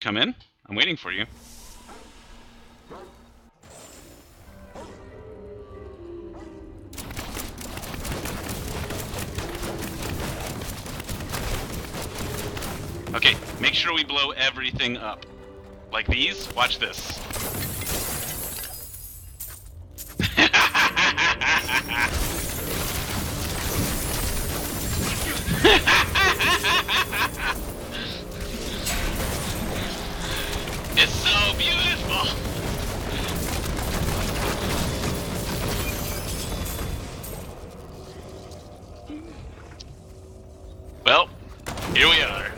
Come in. I'm waiting for you. Okay, make sure we blow everything up. Like these? Watch this. it's so beautiful! Well, here we are.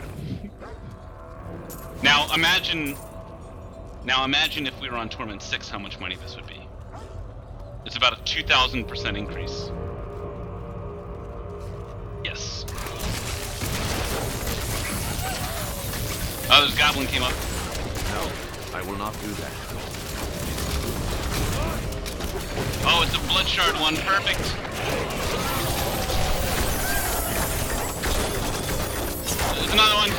Now imagine now imagine if we were on Torment 6 how much money this would be. It's about a 2000% increase. Yes. Oh, this goblin came up. No, I will not do that. Oh, it's a blood shard one. Perfect. There's another one.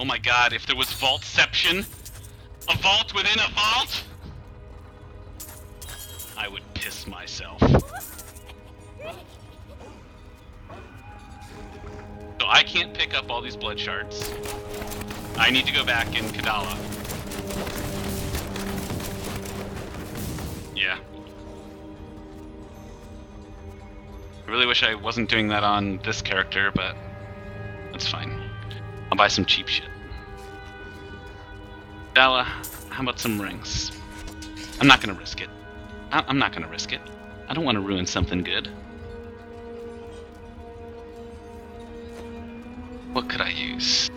Oh my god, if there was Vaultception, a vault within a vault, I would piss myself. So I can't pick up all these blood shards. I need to go back in Kadala. Yeah. I really wish I wasn't doing that on this character, but that's fine. I'll buy some cheap shit. Dala, how about some rings? I'm not gonna risk it. I- I'm not gonna risk it. I don't want to ruin something good. What could I use?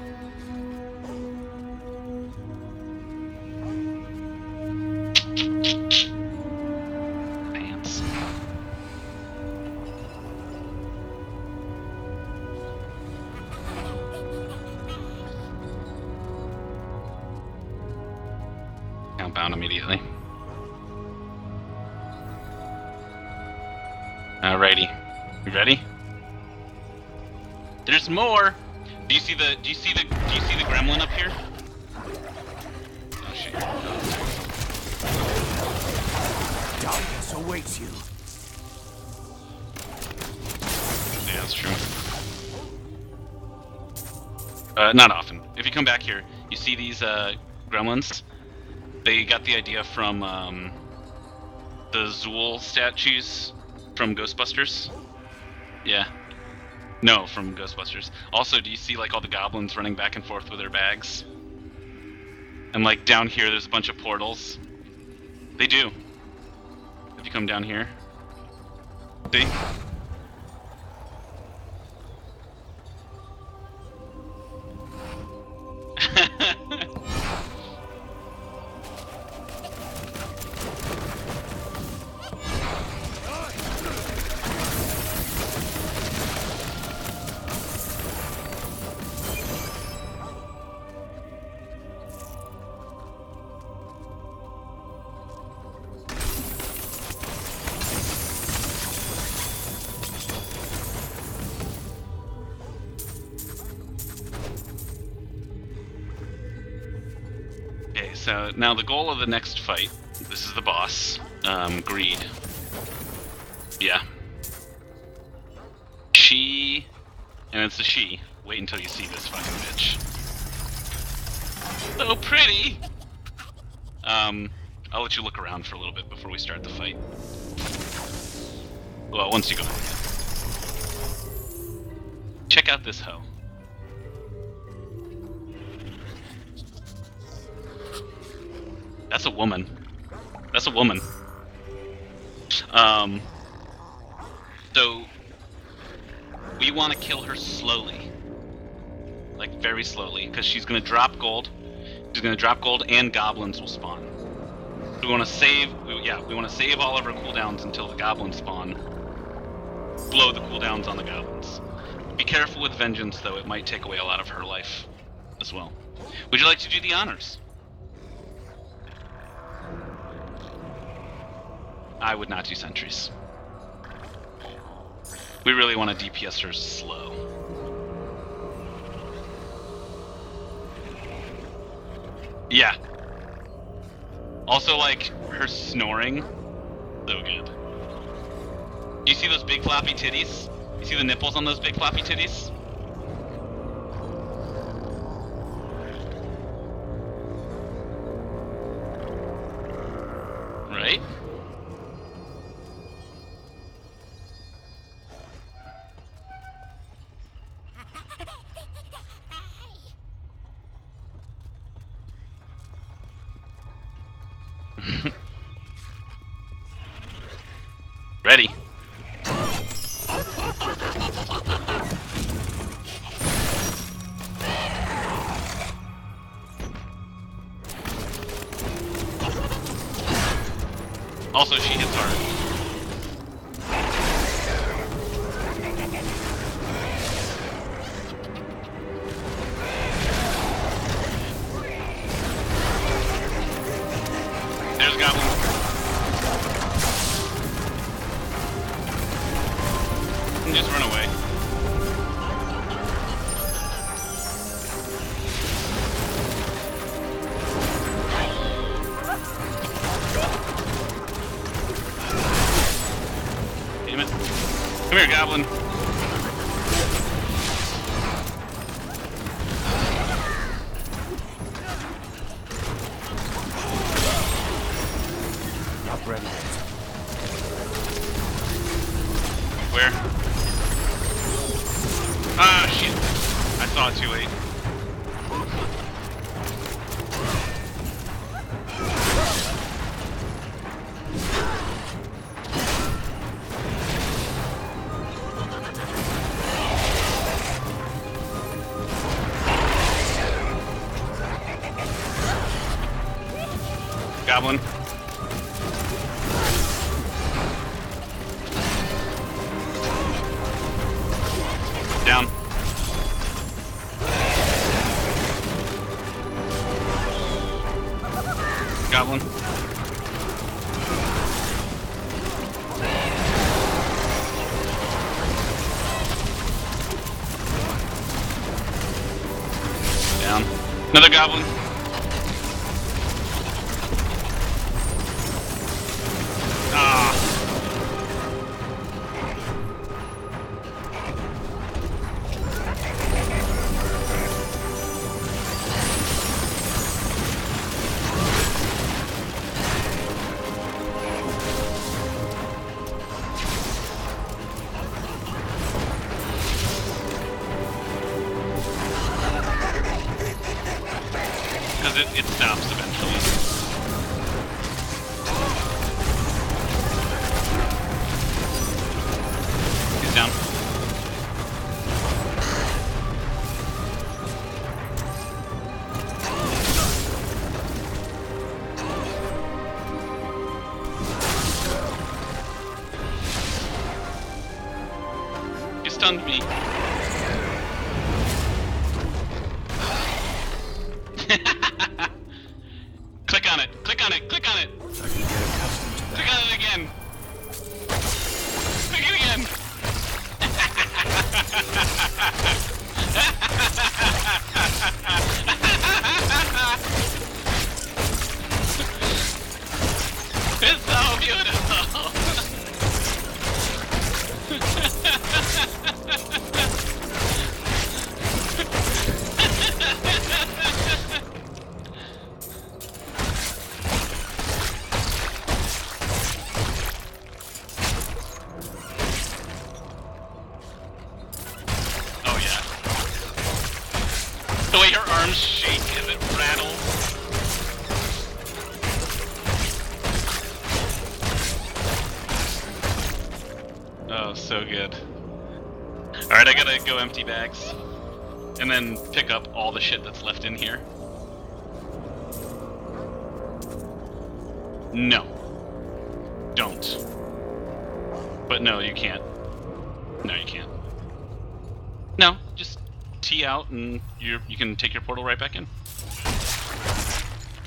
That's true. Uh, not often. If you come back here, you see these uh, gremlins. They got the idea from um, the Zuul statues from Ghostbusters. Yeah. No, from Ghostbusters. Also, do you see like all the goblins running back and forth with their bags? And like down here, there's a bunch of portals. They do. If you come down here. See? So now the goal of the next fight. This is the boss. Um, Greed. Yeah. She, and it's a she. Wait until you see this fucking bitch. So pretty. Um, I'll let you look around for a little bit before we start the fight. Well, once you go. Check out this hoe. That's a woman. That's a woman. Um. So we want to kill her slowly, like very slowly, because she's gonna drop gold. She's gonna drop gold, and goblins will spawn. We want to save. We, yeah, we want to save all of her cooldowns until the goblins spawn. Blow the cooldowns on the goblins. Be careful with vengeance, though; it might take away a lot of her life as well. Would you like to do the honors? I would not do sentries. We really want a DPS her slow. Yeah. Also, like, her snoring, so good. You see those big floppy titties? You see the nipples on those big floppy titties? Ready. Also, she hits hard. Here, Goblin. Down. Goblin. Down. Another goblin. It, it stops again. So good. Alright, I gotta go empty bags. And then pick up all the shit that's left in here. No. Don't. But no, you can't. No, you can't. No, just tee out and you you can take your portal right back in.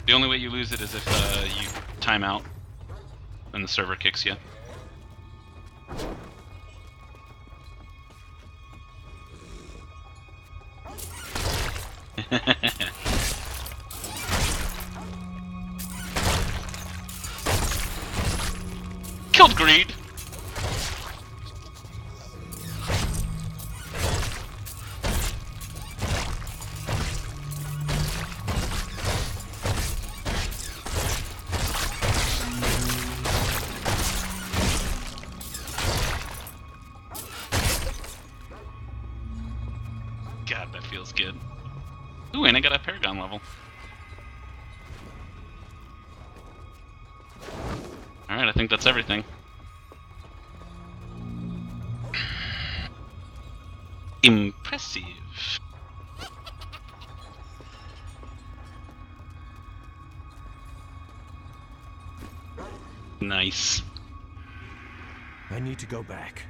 The only way you lose it is if uh, you time out. and the server kicks you. Killed Greed! Nice. I need to go back.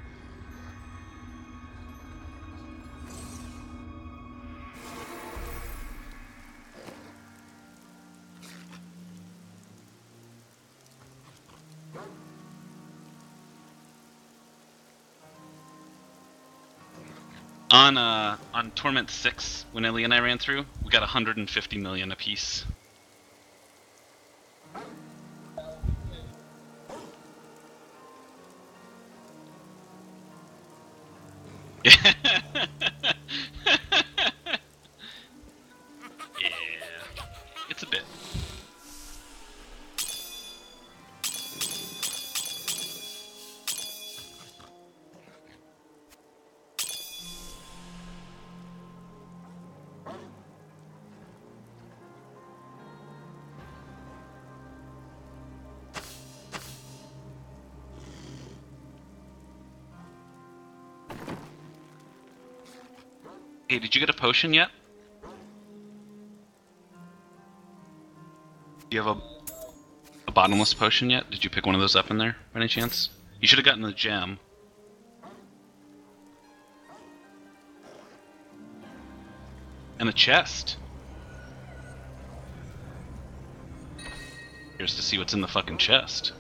On uh on Torment Six, when Ellie and I ran through, we got 150 million apiece. Hey, did you get a potion yet? Do you have a, a bottomless potion yet? Did you pick one of those up in there by any chance? You should have gotten the gem. And the chest. Here's to see what's in the fucking chest.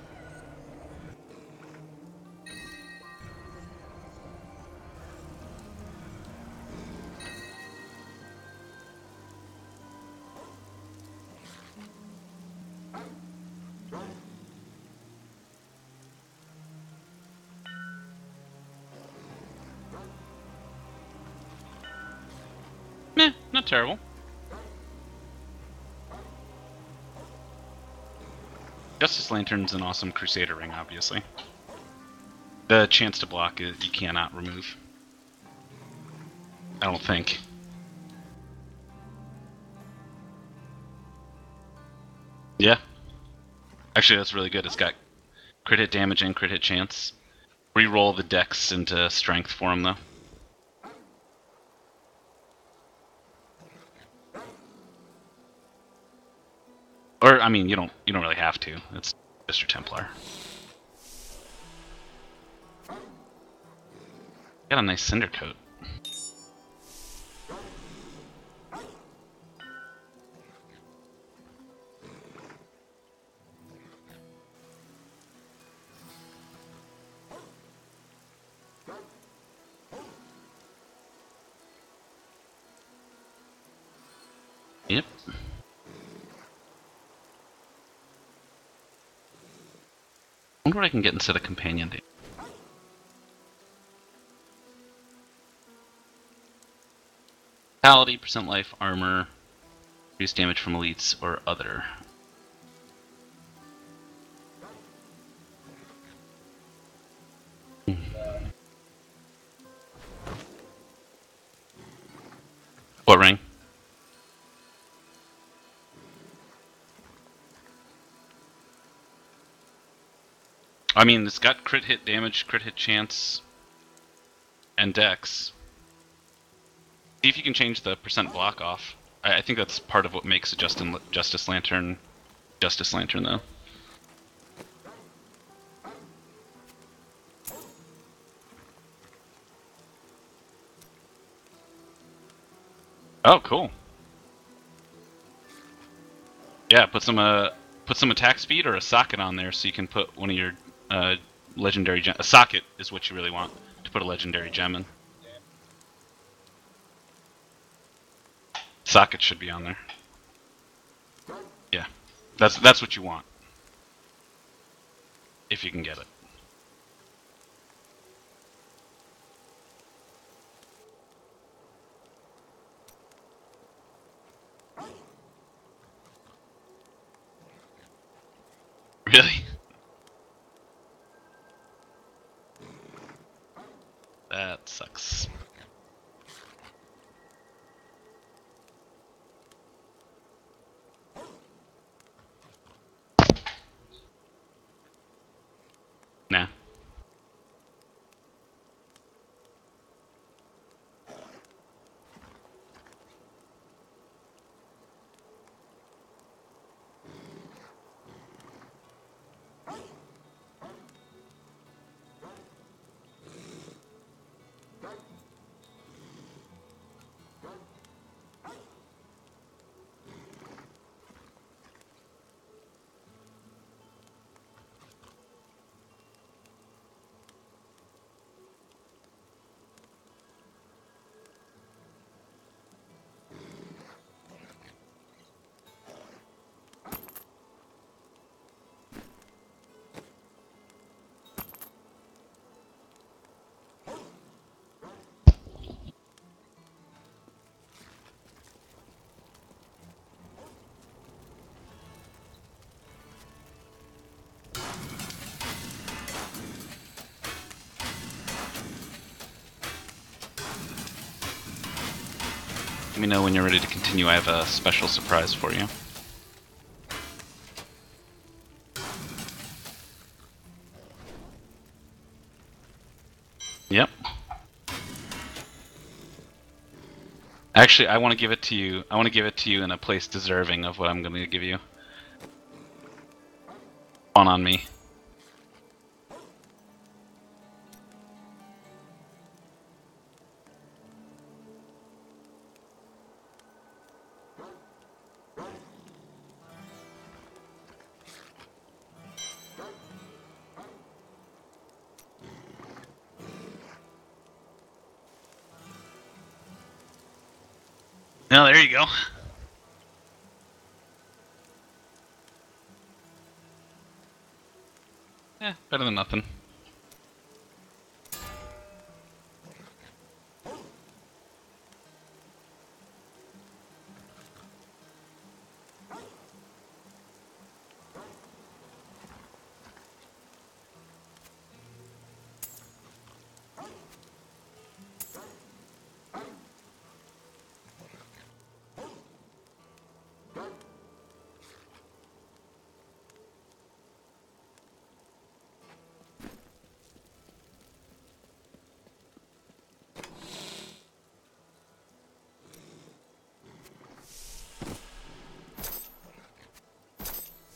Lantern's an awesome Crusader ring, obviously. The chance to block it you cannot remove. I don't think. Yeah. Actually, that's really good. It's got crit hit damage and crit hit chance. Reroll the dex into strength for him, though. Or I mean, you don't you don't really have to. It's your Templar. Got a nice Cindercoat. Yep. Wonder what I can get instead of companion damage. Vitality, percent life, armor, reduce damage from elites, or other. I mean, it's got crit hit damage, crit hit chance, and dex. See if you can change the percent block off. I, I think that's part of what makes a Justin, Justice Lantern Justice Lantern, though. Oh, cool. Yeah, put some uh, put some attack speed or a socket on there so you can put one of your uh, legendary gem. A socket is what you really want to put a legendary gem in. Socket should be on there. Yeah, that's that's what you want. If you can get it. Really? Sucks. Let me know when you're ready to continue. I have a special surprise for you. Yep. Actually, I want to give it to you. I want to give it to you in a place deserving of what I'm going to give you. On on me. No, there you go. Yeah, better than nothing.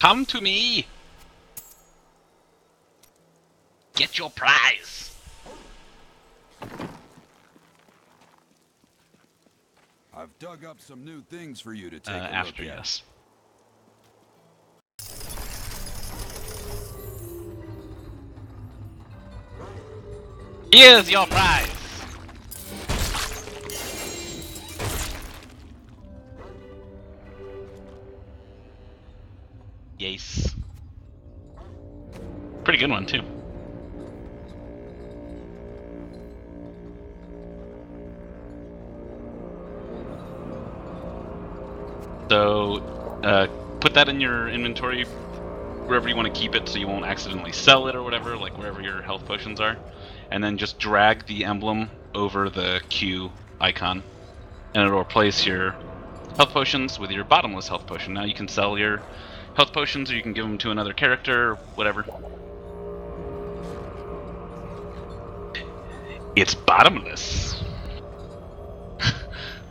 Come to me! Get your prize! I've dug up some new things for you to Uh, take a look after, at. yes. Here's your prize! Yes. Pretty good one, too. So, uh, put that in your inventory wherever you want to keep it so you won't accidentally sell it or whatever, like wherever your health potions are. And then just drag the emblem over the Q icon, and it'll replace your health potions with your bottomless health potion. Now you can sell your health potions or you can give them to another character or whatever. It's bottomless.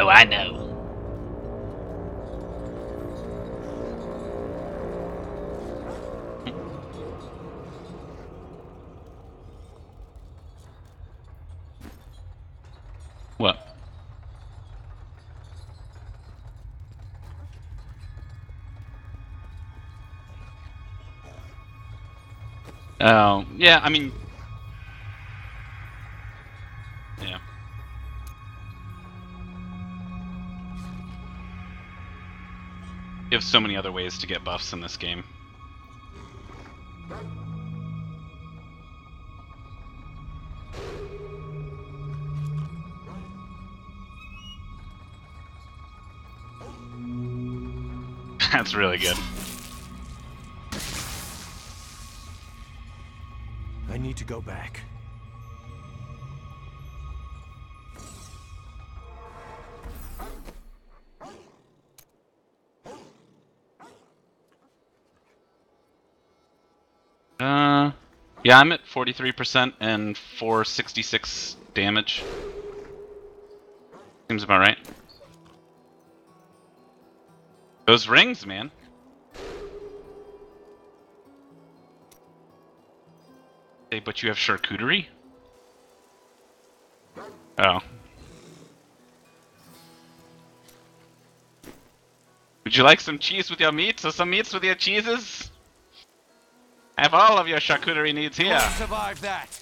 oh, I know. Oh, yeah, I mean. Yeah. You have so many other ways to get buffs in this game. That's really good. Go back. Uh, yeah, I'm at 43% and 466 damage. Seems about right. Those rings, man. Hey, but you have charcuterie? Oh. Would you like some cheese with your meats or some meats with your cheeses? Have all of your charcuterie needs here. survive that.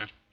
Okay.